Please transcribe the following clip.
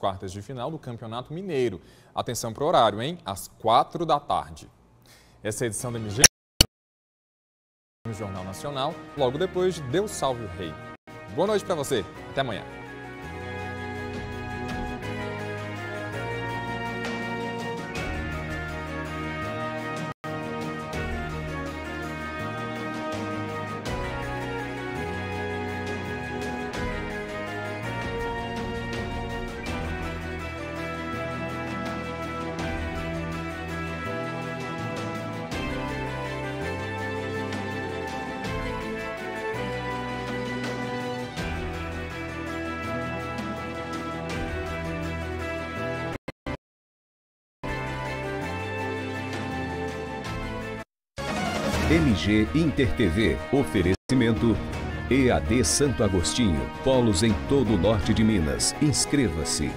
quartas de final do Campeonato Mineiro. Atenção para o horário, hein? Às quatro da tarde. Essa é edição do MG no Jornal Nacional, logo depois de Deus Salve o Rei. Boa noite para você. Até amanhã. MG Inter TV. Oferecimento EAD Santo Agostinho. Polos em todo o norte de Minas. Inscreva-se.